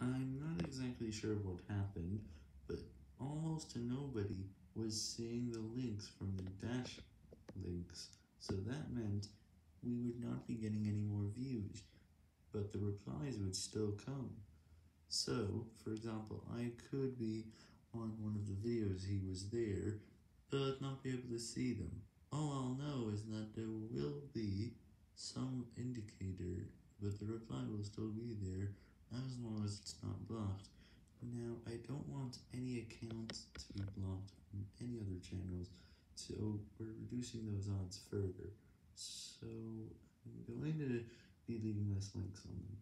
I'm not exactly sure what happened, but almost nobody was seeing the links from the dash links, so that meant we would not be getting any more views, but the replies would still come. So, for example, I could be on one of the videos he was there, but not be able to see them. All I'll know is that there will be some indicator, but the reply will still be there, as long as it's not blocked. Now, I don't want any accounts to be blocked from any other channels, so we're reducing those odds further. So, I'm going to be leaving less links on them.